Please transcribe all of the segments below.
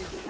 so fast.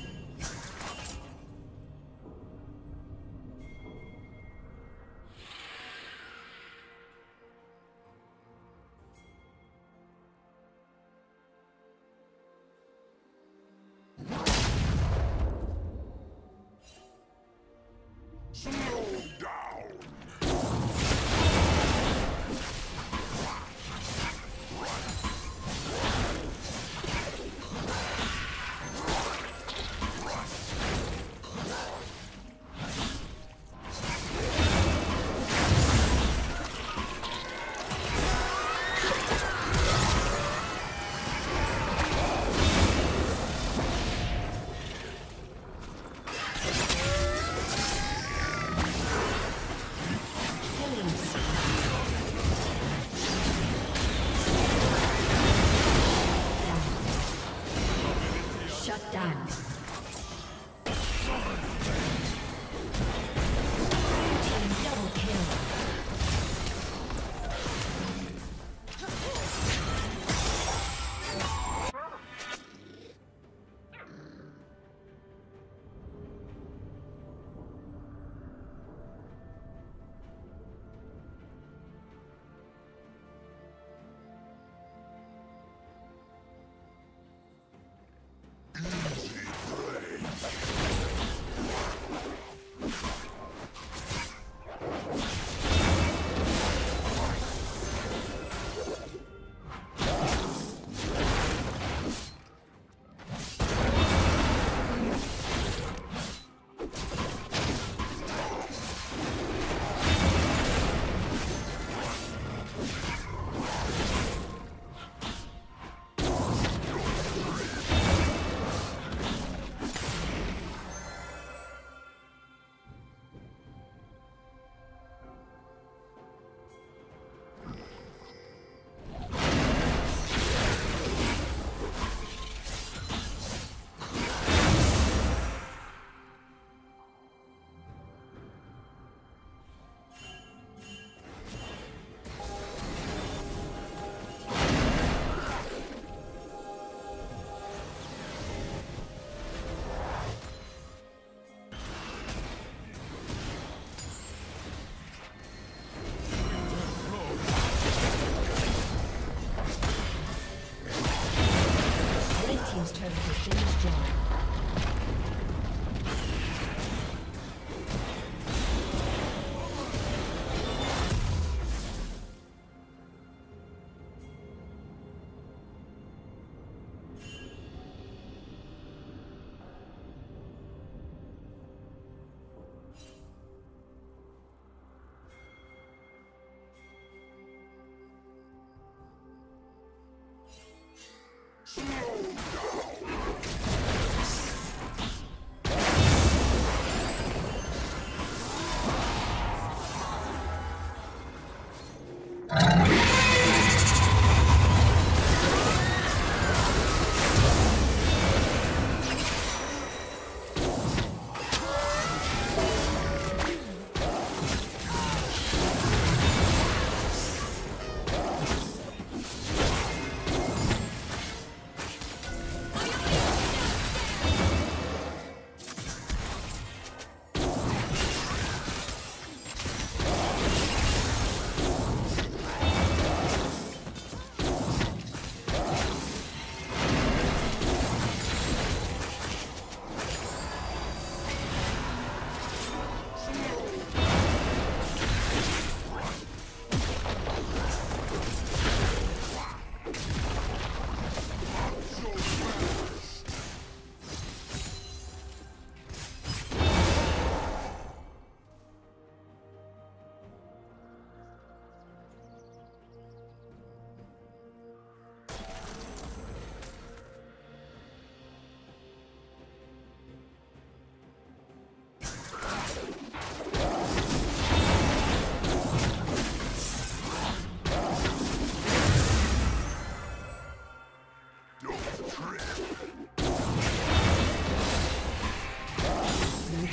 Turret has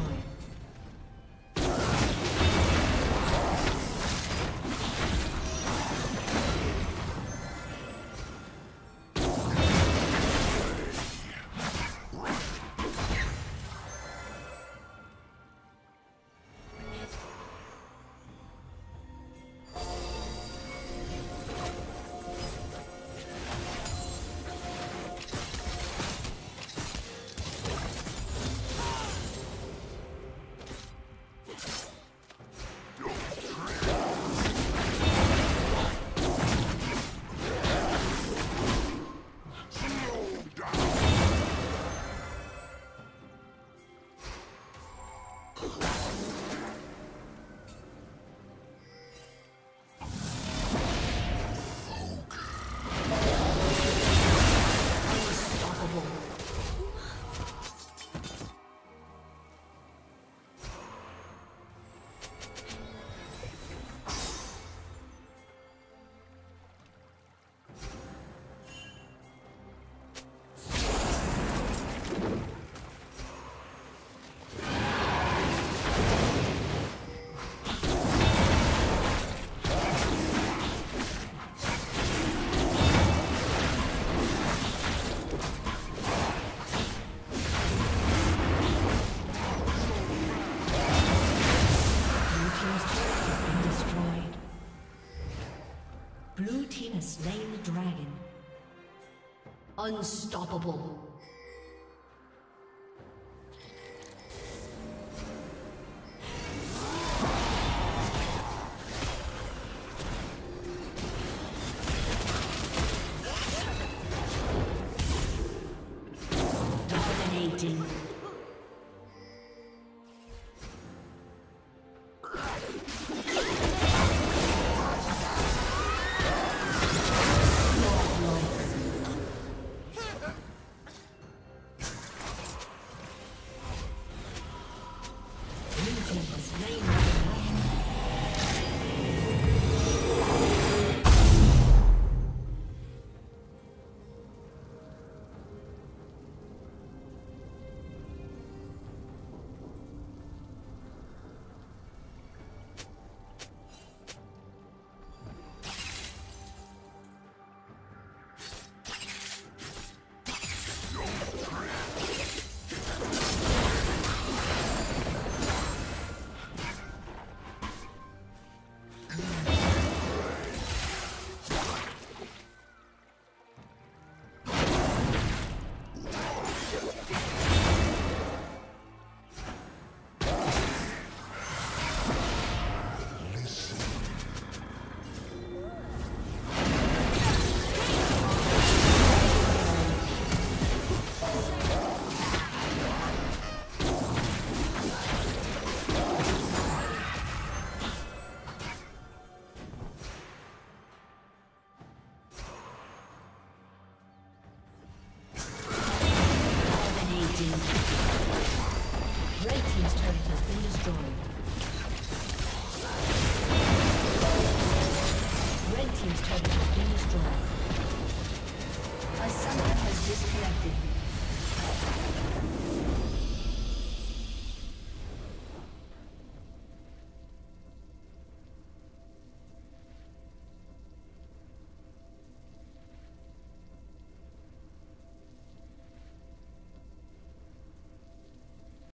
destroyed. Unstoppable.